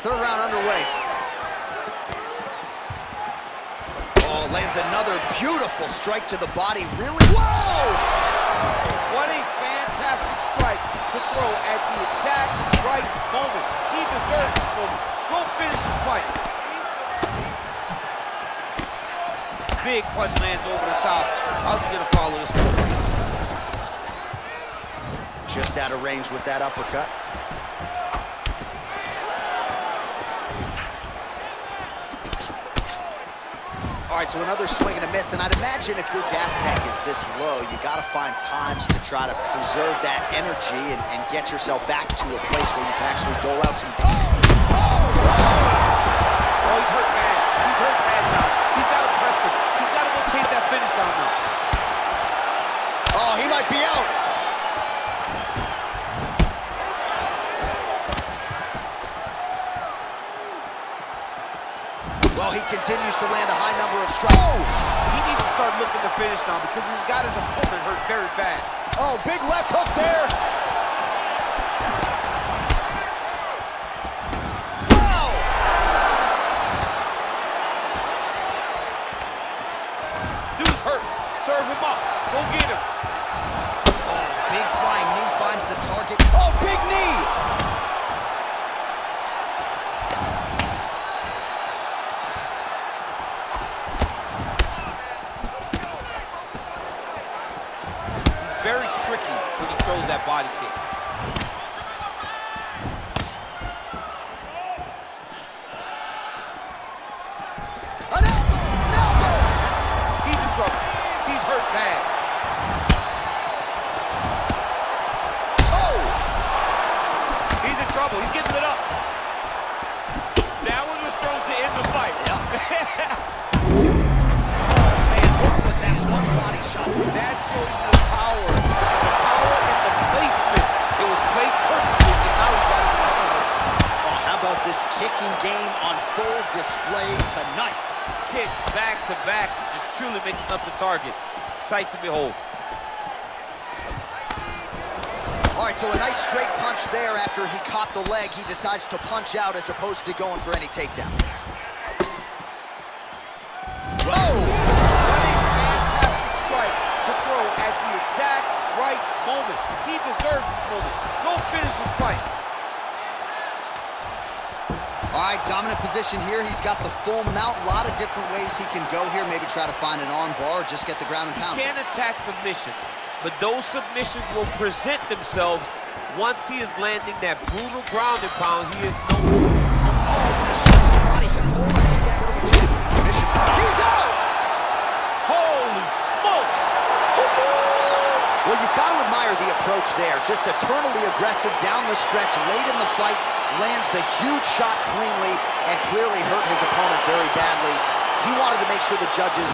Third round underway. Oh, lands another beautiful strike to the body. Really? Whoa! What a fantastic strike to throw at the exact right moment. He deserves this moment. Go finish his fight. Big punch lands over the top. How's he gonna follow this? Just out of range with that uppercut. All right, so another swing and a miss, and I'd imagine if your gas tank is this low, you gotta find times to try to preserve that energy and, and get yourself back to a place where you can actually dole out some... Oh oh, oh, oh, oh, he's hurt bad. He's hurt bad, Jon. He's gotta press him. He's gotta go chase that finish down now. oh he might be out. Well, he continues to land a high number of strikes. Oh! He needs to start looking to finish now because he's got his opponent hurt very bad. Oh, big left hook there. Wow! Dude's hurt. Serve him up. Go get him. When he throws that body kick. Kicking game on full display tonight? Kicks back to back, just truly mixing up the target. Sight to behold. All right, so a nice straight punch there after he caught the leg. He decides to punch out as opposed to going for any takedown. Whoa! What a fantastic strike to throw at the exact right moment. He deserves this moment. Go finish his fight. All right, dominant position here. He's got the full mount. A lot of different ways he can go here. Maybe try to find an arm bar or just get the ground and pound. He Can't attack submission, but those submissions will present themselves once he is landing that brutal ground and pound. He is no. Well, you've got to admire the approach there. Just eternally aggressive down the stretch, late in the fight, lands the huge shot cleanly and clearly hurt his opponent very badly. He wanted to make sure the judges